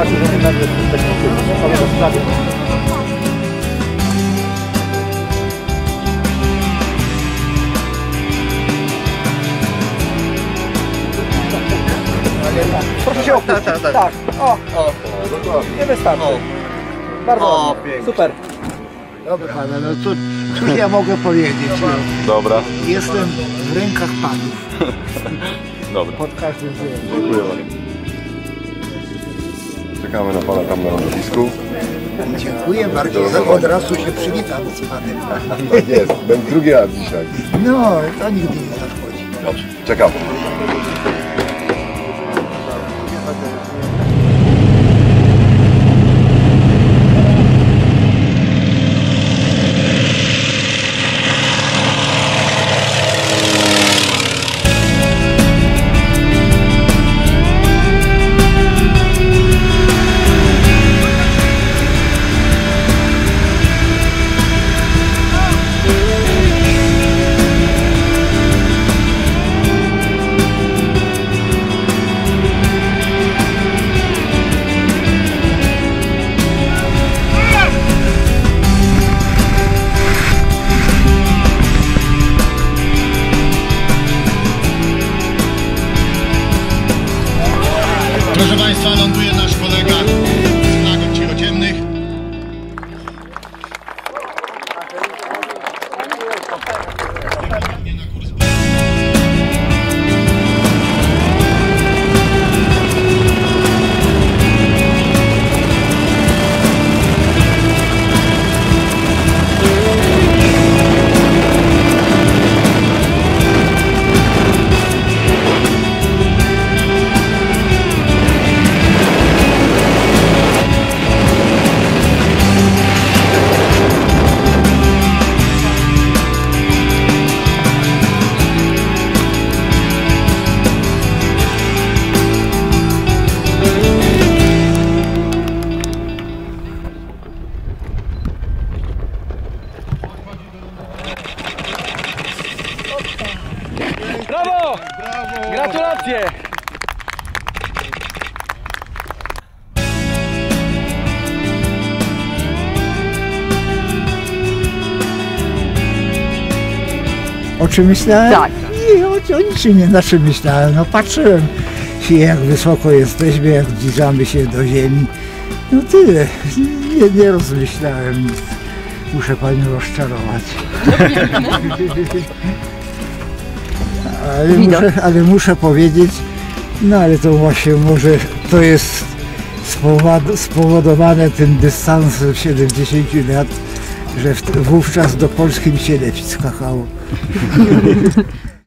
macie żadnych nadwyżek technicznych, ale to sprawie. Proszę się tak, opuścić. Tak, tak, tak. O, o, to dokładnie. Nie wystarczy. O. Bardzo o. Super. Dobry panie, no, no cóż, cóż ja mogę powiedzieć? No. Dobra. Jestem w rękach panów. Dobra. Pod każdym względem. Dziękuję bardzo. Czekamy na pana tam na lądownisku. Dziękuję bardzo, od razu się przywitam z panem. Tak jest, będzie drugi raz dzisiaj. No, to nigdy nie zachodzi. Dobrze, czekamy. Proszę Państwa, ląduje nasz kolega Brawo! Gratulacje! O czym myślałem? Tak. Nie, o, o niczym nie, na czym myślałem. No patrzyłem się, jak wysoko jesteśmy, jak zbliżamy się do ziemi. No tyle. Nie, nie rozmyślałem nic. Muszę panią rozczarować. ale, Widok. muszę, ale muszę powiedzieć, no ale to właśnie może to jest spowod- spowodowane tym dystansem 70 lat, że wówczas do Polski mi się lepiej skakało.